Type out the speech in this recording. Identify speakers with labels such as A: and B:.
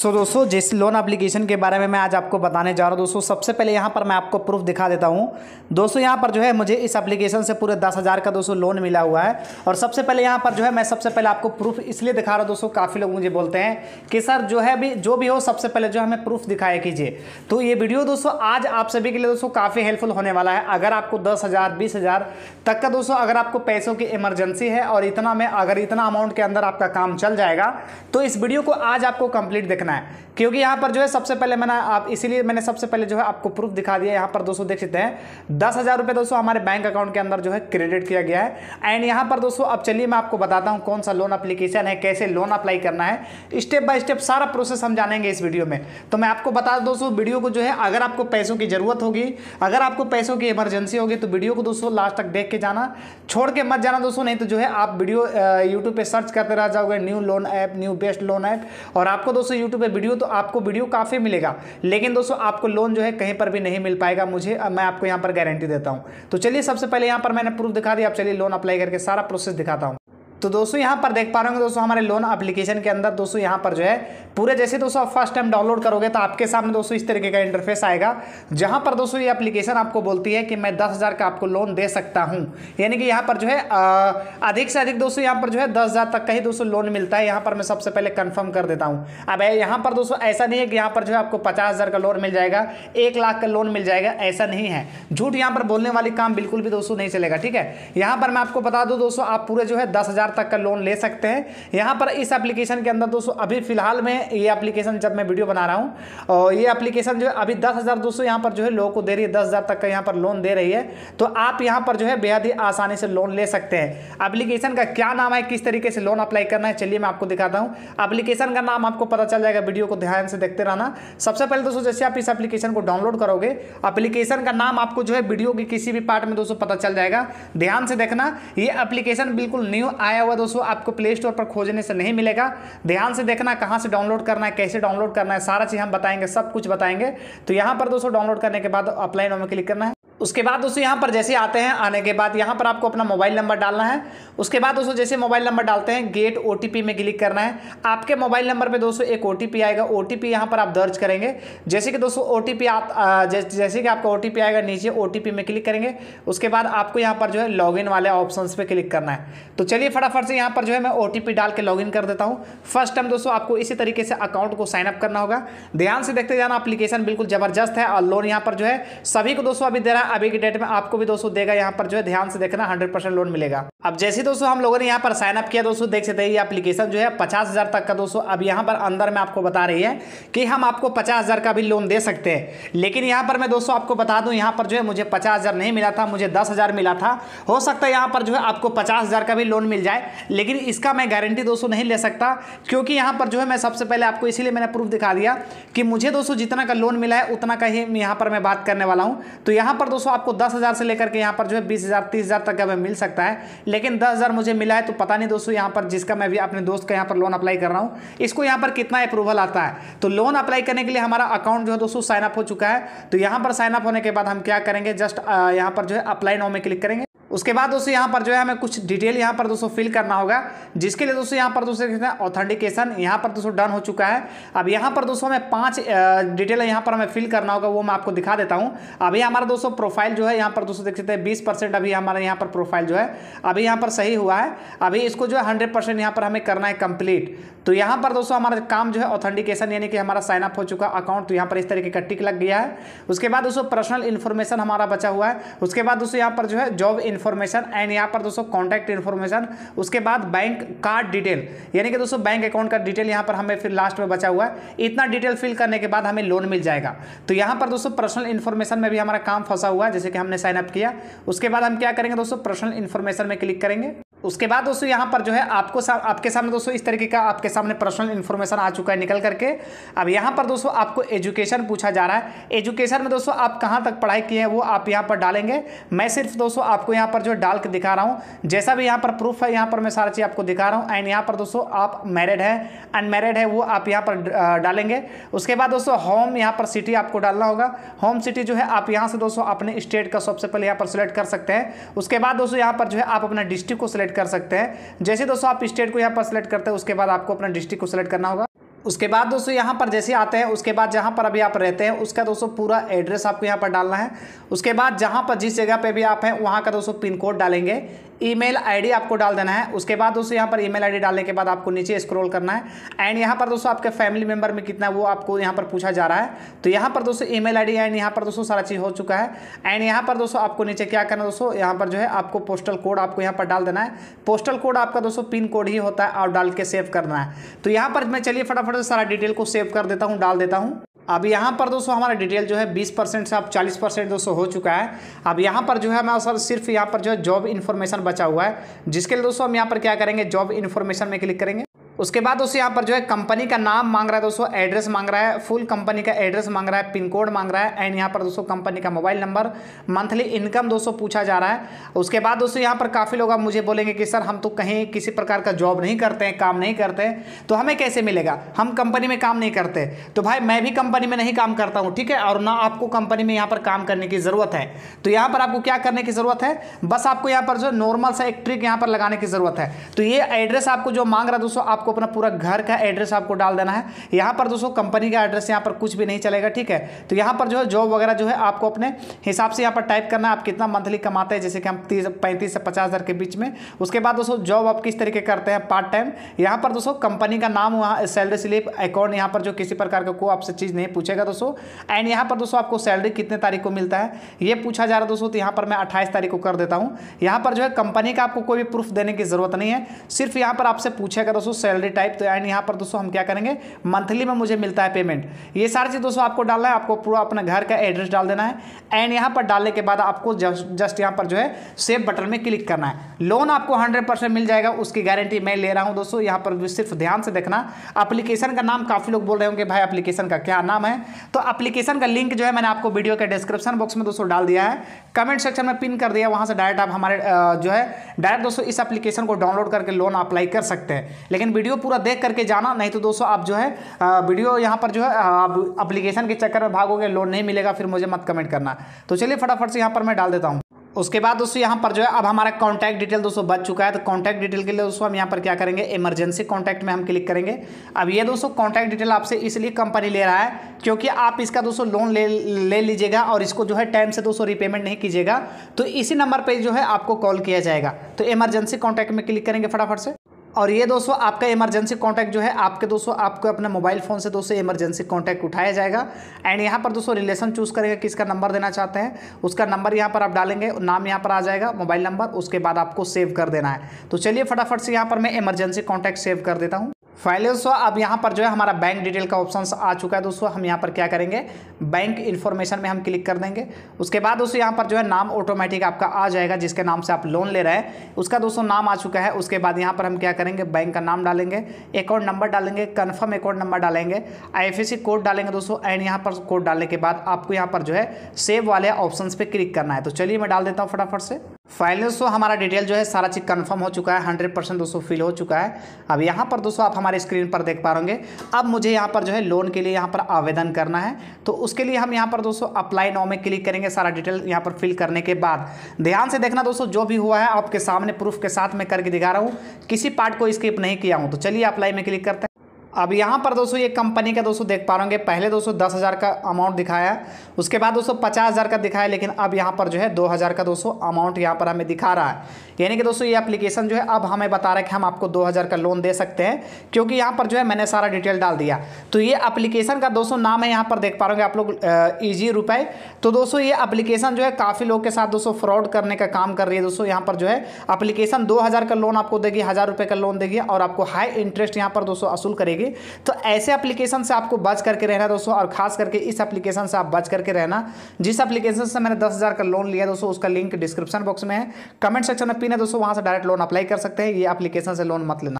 A: सो so, दोस्तों जिस loan application के बारे में मैं आज आपको बताने जा रहा हूँ दोस्तों सबसे पहले यहाँ पर मैं आपको प्रूफ दिखा देता हूँ। दोस्तों यहाँ पर जो है मुझे इस एप्लीकेशन से पूरे दस हज़ार का दोस्तों लोन मिला हुआ है। और सबसे पहले यहाँ पर जो है मैं सबसे पहले आपको प्रूफ इसलिए दिखा रहा हूँ दोस्तों काफ़ी लोग मुझे बोलते हैं कि सर जो है भी जो भी हो सबसे पहले जो हमें प्रूफ दिखाया कीजिए। तो ये वीडियो दोस्तों आज आप सभी के लिए दोस्तों काफ़ी हेल्पफुल होने वाला है। अगर आपको दस हज़ार बीस हज़ार तक का दोस्तों अगर आपको पैसों की इमरजेंसी है और इतना में अगर इतना अमाउंट के अंदर आपका काम चल जाएगा तो इस वीडियो को आज आपको कंप्लीट देखना है क्योंकि यहाँ पर जो है सबसे पहले मैंने आप इसीलिए मैंने सबसे पहले जो है आपको प्रूफ दिखा दिया यहाँ पर दोस्तों देख सकते हैं। दस हज़ार रुपये दोस्तों हमारे बैंक अकाउंट के अंदर जो है क्रेडिट किया गया है। एंड यहाँ पर दोस्तों अब चलिए मैं आपको बताता हूँ कौन सा लोन अप्लीकेशन है, कैसे लोन अप्लाई करना है। स्टेप बाय स्टेप सारा प्रोसेस हम जानेंगे इस वीडियो में। तो मैं आपको बता दूँ दोस्तों वीडियो को जो है अगर आपको पैसों की ज़रूरत होगी, अगर आपको पैसों की इमरजेंसी होगी तो वीडियो को दोस्तों लास्ट तक देख के जाना। छोड़ के मत जाना दोस्तों, नहीं तो जो है आप वीडियो यूट्यूब पर सर्च करते रह जाओगे new loan app new best loan app और आपको दोस्तों यूट्यूब पर वीडियो तो आपको वीडियो काफ़ी मिलेगा। लेकिन दोस्तों, आपको लोन जो है कहीं पर भी नहीं मिल पाएगा मुझे। मैं आपको यहाँ पर गारंटी देता हूँ। तो चलिए, सबसे पहले यहाँ पर मैंने प्रूफ दिखा दिया। आप चलिए लोन अप्लाई करके सारा प्रोसेस दिखाता हूँ। तो दोस्तों, यहाँ पर देख पा रहे होंगे दोस्तों, हमारे लोन एप्लीकेशन के अंदर दोस्तों, यहाँ पर जो है, पूरे जैसे दोस्तों आप फ़र्स्ट टाइम डाउनलोड करोगे तो आपके सामने दोस्तों इस तरीके का इंटरफेस आएगा, जहाँ पर दोस्तों ये एप्लीकेशन आपको बोलती है कि मैं दस हज़ार का आपको लोन दे सकता हूँ। यानी कि यहाँ पर जो है अधिक से अधिक दोस्तों यहाँ पर जो है, दस हज़ार तक का ही दोस्तों लोन मिलता है। यहाँ पर मैं सबसे पहले कन्फर्म कर देता हूँ। अब यहाँ पर दोस्तों ऐसा नहीं है कि यहाँ पर जो है आपको पचास हज़ार का लोन मिल जाएगा, एक लाख का लोन मिल जाएगा, ऐसा नहीं है। झूठ यहाँ पर बोलने वाली काम बिल्कुल भी दोस्तों नहीं चलेगा, ठीक है? यहाँ पर मैं आपको बता दूँ दोस्तों, आप पूरे जो है दस हज़ार तक का लोन ले सकते हैं। यहाँ पर इस एप्लीकेशन के अंदर दोस्तों, अभी फ़िलहाल में ये एप्लीकेशन जब मैं वीडियो बना रहा हूँ, और ये एप्लीकेशन जो है, अभी दस हज़ार दोस्तों यहाँ पर जो है लोगों को दे रही है, दस हज़ार तक का यहाँ पर लोन दे रही है। तो आप यहाँ पर जो है बेहद ही आसानी से लोन ले सकते हैं। एप्लीकेशन का क्या नाम है, किस तरीके से लोन अप्लाई करना है, चलिए मैं आपको दिखाता हूँ। एप्लीकेशन का नाम आपको पता चल जाएगा वीडियो को ध्यान से देखते रहना। सबसे पहले दोस्तों, जैसे आप इस एप्लीकेशन को डाउनलोड करोगे एप्लीकेशन का नाम आपको जो है वीडियो की किसी भी पार्ट में दोस्तों पता चल जाएगा। ध्यान से देखना, ये एप्लीकेशन बिल्कुल न्यू आया हुआ दोस्तों, आपको प्ले स्टोर पर खोजने से नहीं मिलेगा। ध्यान से देखना कहाँ से डाउनलोड करना है, कैसे डाउनलोड करना है, सारा चीज़ हम बताएँगे, सब कुछ बताएँगे। तो यहाँ पर दोस्तों डाउनलोड करने के बाद अप्लाई नो में क्लिक करना है। उसके बाद दोस्तों यहाँ पर जैसे आते हैं, आने के बाद यहाँ पर आपको अपना मोबाइल नंबर डालना है। उसके बाद दोस्तों जैसे मोबाइल नंबर डालते हैं, गेट ओ में क्लिक करना है। आपके मोबाइल नंबर पे दोस्तों एक ओटीपी आएगा। ओ टी यहाँ पर आप दर्ज करेंगे। जैसे कि दोस्तों ओटीपी आप जैसे कि आपका ओ आएगा, नीचे ओ में क्लिक करेंगे। उसके बाद आपको यहाँ पर जो है लॉगिन वाले ऑप्शन पे क्लिक करना है। तो चलिए फटाफट से यहाँ पर जो है मैं ओ डाल के लॉगिन कर देता हूँ। फ़र्स्ट टाइम दोस्तों आपको इसी तरीके से अकाउंट को साइनअप करना होगा। ध्यान से देखते जाना अप्लीकेशन बिल्कुल ज़बरदस्त है। और लोन यहाँ पर जो है सभी को दोस्तों अभी दे रहा है। अभी की डेट में आपको भी दोस्तों देगा, यहाँ पर जो है ध्यान से देखना हंड्रेड लोन मिलेगा। अब जैसे दोस्तों हम लोगों ने यहाँ पर साइन अप किया, दोस्तों देख सकते हैं, ये एप्लीकेशन जो है पचास तक का दोस्तों अब यहाँ पर अंदर में आपको बता रही है कि हम आपको पचास का भी लोन दे सकते हैं। लेकिन यहाँ पर मैं दोस्तों आपको बता दूँ, यहाँ पर जो है मुझे पचास नहीं मिला था, मुझे दस मिला था। हो सकता है यहाँ पर जो है आपको पचास का भी लोन मिल जाए, लेकिन इसका मैं गारंटी दोस्तों नहीं ले सकता, क्योंकि यहाँ पर जो है मैं सबसे पहले आपको इसीलिए मैंने प्रूफ दिखा दिया कि मुझे दोस्तों जितना का लोन मिला है, उतना का ही यहाँ पर मैं बात करने वाला हूँ। तो यहाँ पर आपको दस हज़ार से लेकर के यहाँ पर जो है बीस हज़ार, तीस हज़ार तक का मिल सकता है। लेकिन दस हज़ार मुझे मिला है तो पता नहीं दोस्तों यहाँ पर जिसका मैं भी अपने दोस्त का यहाँ पर लोन अप्लाई कर रहा हूँ। इसको यहाँ पर कितना अप्रूवल आता है? तो लोन अप्लाई करने के लिए हमारा अकाउंट जो है दोस्तों साइनअप हो चुका है। तो यहाँ पर साइनअप होने के बाद हम क्या करेंगे? जस्ट यहाँ पर जो है अप्लाई नाउ में क्लिक करेंगे। उसके बाद दोस्तों यहाँ पर जो है हमें कुछ डिटेल यहाँ पर दोस्तों फिल करना होगा जिसके लिए दोस्तों यहाँ पर दोस्तों हैं ऑथेंटिकेशन यहाँ पर दोस्तों डन हो चुका है अब यहाँ पर दोस्तों हमें पाँच डिटेल यहाँ पर हमें फिल करना होगा वो मैं आपको दिखा देता हूँ अभी हमारा दोस्तों प्रोफ़ाइल जो है यहाँ पर दोस्तों देख सकते हैं बीस अभी हमारा यहाँ पर प्रोफ़ाइल जो है अभी यहाँ पर सही हुआ है अभी इसको जो है हंड्रेड परसेंट यहाँ पर हमें करना है कंप्लीट तो यहाँ पर दोस्तों हमारा काम जो है ऑथेंटिकेशन यानी कि हमारा साइन अप हो चुका अकाउंट तो यहाँ पर इस तरीके का टिक लग गया है उसके बाद दोस्तों पर्सनल इन्फॉर्मेशन हमारा बचा हुआ है उसके बाद दोस्तों यहाँ पर जो है जॉब इन्फॉर्मेशन एंड यहाँ पर दोस्तों कॉन्टैक्ट इन्फॉर्मेशन उसके बाद बैंक कार्ड डिटेल यानी कि दोस्तों बैंक अकाउंट का डिटेल यहाँ पर हमें फिर लास्ट में बचा हुआ है। इतना डिटेल फिल करने के बाद हमें लोन मिल जाएगा। तो यहाँ पर दोस्तों पर्सनल इन्फॉर्मेशन में भी हमारा काम फंसा हुआ है, जैसे कि हमने साइनअप किया। उसके बाद हम क्या करेंगे दोस्तों? पर्सनल इन्फॉर्मेशन में क्लिक करेंगे। उसके बाद दोस्तों यहाँ पर जो है आपको सा, आपके सामने दोस्तों इस तरीके का आपके सामने पर्सनल इन्फॉर्मेशन आ चुका है निकल करके अब यहाँ पर दोस्तों आपको एजुकेशन पूछा जा रहा है एजुकेशन में दोस्तों आप कहाँ तक पढ़ाई की है वो आप यहाँ पर डालेंगे मैं सिर्फ़ दोस्तों आपको यहाँ पर जो डाल के दिखा रहा हूँ जैसा भी यहाँ पर प्रूफ है यहाँ पर मैं सारा चीज़ आपको दिखा रहा हूँ एंड यहाँ पर दोस्तों आप मैरिड है अनमेरिड है वो आप यहाँ पर डालेंगे उसके बाद दोस्तों होम यहाँ पर सिटी आपको डालना होगा होम सिटी जो है आप यहाँ से दोस्तों अपने स्टेट का सबसे पहले यहाँ पर सिलेक्ट कर सकते हैं उसके बाद दोस्तों यहाँ पर जो है आप अपना डिस्ट्रिक्ट को सिलेक्ट कर सकते हैं। जैसे दोस्तों आप स्टेट को यहाँ पर सिलेक्ट करते हैं, उसके बाद आपको अपना डिस्ट्रिक्ट को सिलेक्ट करना होगा। उसके बाद दोस्तों यहाँ पर जैसे आते हैं, उसके बाद जहाँ पर अभी आप रहते हैं, उसका दोस्तों पूरा एड्रेस आपको यहाँ पर डालना है। उसके बाद जहाँ पर जिस जगह पे भी आप हैं, वहाँ का दोस्तों पिन कोड डालेंगे। ईमेल आईडी आपको डाल देना है। उसके बाद दोस्तों यहाँ पर ईमेल आईडी डालने के बाद आपको नीचे स्क्रॉल करना है। एंड यहाँ पर दोस्तों आपके फैमिली मेंबर में कितना वो आपको यहाँ पर पूछा जा रहा है। तो यहाँ पर दोस्तों ईमेल आईडी एंड यहाँ पर दोस्तों सारा चीज़ हो चुका है। एंड यहाँ पर दोस्तों आपको नीचे क्या करना दोस्तों, यहाँ पर जो है आपको पोस्टल कोड आपको यहाँ पर डाल देना है। पोस्टल कोड आपका दोस्तों पिन कोड ही होता है और डाल के सेव करना है। तो यहाँ पर मैं चलिए फटाफट सारा डिटेल को सेव कर देता हूँ, डाल देता हूँ। अब यहाँ पर दोस्तों हमारा डिटेल जो है 20 परसेंट से अब 40 परसेंट दोस्तों हो चुका है। अब यहाँ पर जो है हमारा सर सिर्फ़ यहाँ पर जो है जॉब इन्फॉर्मेशन बचा हुआ है। जिसके लिए दोस्तों हम यहाँ पर क्या करेंगे? जॉब इन्फॉर्मेशन में क्लिक करेंगे। उसके बाद दोस्तों यहाँ पर जो है कंपनी का नाम मांग रहा है दोस्तों एड्रेस मांग रहा है फुल कंपनी का एड्रेस मांग रहा है पिन कोड मांग रहा है एंड यहाँ पर दोस्तों कंपनी का मोबाइल नंबर मंथली इनकम दोस्तों पूछा जा रहा है। उसके बाद दोस्तों यहाँ पर काफ़ी लोग मुझे बोलेंगे कि, सर, हम तो कहीं किसी प्रकार का जॉब नहीं करते हैं, काम नहीं करते हैं तो हमें कैसे मिलेगा? हम कंपनी में काम नहीं करते तो भाई मैं भी कंपनी में नहीं काम करता हूँ, ठीक है? और ना आपको कंपनी में यहाँ पर काम करने की ज़रूरत है। तो यहाँ पर आपको क्या करने की ज़रूरत है? बस आपको यहाँ पर जो नॉर्मल सा एक ट्रिक यहाँ पर लगाने की ज़रूरत है। तो ये एड्रेस आपको जो मांग रहा है दोस्तों, आपको अपना पूरा घर का एड्रेस आपको डाल देना है यहाँ पर दोस्तों कंपनी का एड्रेस यहाँ पर कुछ भी नहीं चलेगा ठीक है तो यहाँ पर जो है जॉब वगैरह जो है आपको अपने हिसाब से यहाँ पर टाइप करना है आप कितना मंथली कमाते हैं जैसे कि हम तीस पैंतीस से पचास के बीच में उसके बाद दोस्तों जॉब आप किस तरीके करते हैं पार्ट टाइम यहाँ पर दोस्तों कंपनी का नाम वहाँ सैलरी स्लिप अकाउंट यहाँ पर जो किसी प्रकार का कोई आपसे चीज़ नहीं पूछेगा दोस्तों एंड यहाँ पर दोस्तों आपको सैलरी कितने तारीख को मिलता है ये पूछा जा रहा है दोस्तों तो यहाँ पर मैं अट्ठाईस तारीख को कर देता हूँ यहाँ पर जो है कंपनी का आपको कोई भी प्रूफ देने की ज़रूरत नहीं है सिर्फ़ यहाँ पर आपसे पूछेगा दोस्तों टाइप तो एंड यहाँ पर दोस्तों हम क्या करेंगे? मंथली में मुझे मिलता है पेमेंट ये सारी चीज़ दोस्तों आपको डालना है, आपको पूरा अपना घर का एड्रेस डाल देना है। एंड यहाँ पर डालने के बाद आपको जस्ट यहाँ पर जो है सेव बटन में क्लिक करना है। लोन आपको हंड्रेड मिल जाएगा, उसकी गारंटी मैं ले रहा हूँ दोस्तों। यहाँ पर सिर्फ़ ध्यान से देखना अप्लीकेशन का नाम काफ़ी लोग बोल रहे होंगे, भाई अप्लीकेशन का क्या नाम है? तो अप्लीकेशन का लिंक जो है मैंने आपको वीडियो के डिस्क्रिप्शन बॉक्स में दोस्तों डाल दिया है। कमेंट सेक्शन में पिन कर दिया, वहाँ से डायरेक्ट आप हमारे जो है डायरेक्ट दोस्तों इस एप्लीकेशन को डाउनलोड करके लोन अप्लाई कर सकते हैं। लेकिन वीडियो पूरा देख करके जाना, नहीं तो दोस्तों आप जो है वीडियो यहाँ पर जो है आप अप्लीकेशन के चक्कर में भागोगे लोन नहीं मिलेगा, फिर मुझे मत कमेंट करना। तो चलिए फटाफट से यहाँ पर मैं डाल देता हूँ। उसके बाद दोस्तों यहाँ पर जो है, अब हमारा कॉन्टैक्ट डिटेल दोस्तों बच चुका है। तो कॉन्टैक्ट डिटेल के लिए दोस्तों हम यहाँ पर क्या करेंगे इमरजेंसी कॉन्टैक्ट में हम क्लिक करेंगे। अब ये दोस्तों कॉन्टैक्ट डिटेल आपसे इसलिए कंपनी ले रहा है, क्योंकि आप इसका दोस्तों लोन ले ले लीजिएगा और इसको जो है टाइम से दोस्तों रिपेमेंट नहीं कीजिएगा। तो इसी नंबर पर जो है आपको कॉल किया जाएगा। तो इमरजेंसी कॉन्टैक्ट में क्लिक करेंगे फटाफट से। और ये दोस्तों, आपका इमरजेंसी कॉन्टैक्ट जो है, आपके दोस्तों, आपको अपने मोबाइल फ़ोन से दोस्तों इमरजेंसी कॉन्टैक्ट उठाया जाएगा। एंड यहाँ पर दोस्तों रिलेशन चूज़ करेगा किसका नंबर देना चाहते हैं। उसका नंबर यहाँ पर आप डालेंगे, नाम यहाँ पर आ जाएगा मोबाइल नंबर उसके बाद आपको सेव कर देना है। तो चलिए फटाफट से यहाँ पर मैं इमरजेंसी कॉन्टैक्ट सेव कर देता हूँ। फाइनली दोस्तों अब यहाँ पर जो है हमारा बैंक डिटेल का ऑप्शन आ चुका है दोस्तों। हम यहाँ पर क्या करेंगे? बैंक इन्फॉर्मेशन में हम क्लिक कर देंगे। उसके बाद दोस्तों यहाँ पर जो है नाम ऑटोमेटिक आपका आ जाएगा, जिसके नाम से आप लोन ले रहे हैं। उसका दोस्तों नाम आ चुका है। उसके बाद यहाँ पर हम क्या करेंगे? बैंक का नाम डालेंगे। अकाउंट नंबर डालेंगे। कन्फर्म अकाउंट नंबर डालेंगे। आई कोड डालेंगे दोस्तों। एंड यहाँ पर कोड डालने के बाद आपको यहाँ पर जो है सेव वाले ऑप्शन पर क्लिक करना है। तो चलिए मैं डाल देता हूँ फटाफट से। फाइनली दोस्तों हमारा डिटेल जो है, सारा चीज़ कंफर्म हो चुका है हंड्रेड परसेंट दोस्तों फिल हो चुका है। अब यहाँ पर दोस्तों आप हमारे स्क्रीन पर देख पा रहे अब मुझे यहाँ पर जो है लोन के लिए यहाँ पर आवेदन करना है। तो उसके लिए हम यहाँ पर दोस्तों अप्लाई नाउ में क्लिक करेंगे, सारा डिटेल यहाँ पर फिल करने के बाद। ध्यान से देखना दोस्तों, जो भी हुआ है, आपके सामने प्रूफ के साथ मैं करके दिखा रहा हूँ। किसी पार्ट को स्किप नहीं किया हूँ तो चलिए अप्लाई में क्लिक करते हैं। अब यहाँ पर दोस्तों ये कंपनी का दोस्तों देख पा रहे होंगे, पहले दोस्तों दस हज़ार का अमाउंट दिखाया, उसके बाद दोस्तों पचास हज़ार का दिखाया, लेकिन अब यहाँ पर जो है दो हज़ार का दोस्तों अमाउंट यहाँ पर हमें दिखा रहा है। यानी कि दोस्तों ये एप्लीकेशन जो है अब हमें बता रहा है कि हम आपको दो हज़ार का लोन दे सकते हैं, क्योंकि यहाँ पर जो है मैंने सारा डिटेल डाल दिया। तो ये अप्लीकेशन का दोस्तों नाम है यहाँ पर देख पा रहे आप लोग ईजी रुपए। तो दोस्तों ये अप्लीकेशन जो है काफ़ी लोग के साथ दोस्तों फ्रॉड करने का काम कर रही है दोस्तों। यहाँ पर जो है अप्लीकेशन दो हज़ार का लोन आपको देगी, हज़ार का लोन देगी और आपको हाई इंटरेस्ट यहाँ पर दोस्तों असूल करेगी। तो ऐसे एप्लीकेशन से आपको बच करके रहना दोस्तों, और खास करके इस एप्लीकेशन से आप बच करके रहना। जिस एप्लीकेशन से मैंने दस का लोन लिया दोस्तों, उसका लिंक डिस्क्रिप्शन बॉक्स में है। कमेंट सेक्शन में पिन दोस्तों, वहाँ से डायरेक्ट लोन अप्लाई कर सकते हैं। ये एप्लीकेशन से लोन मत लेना।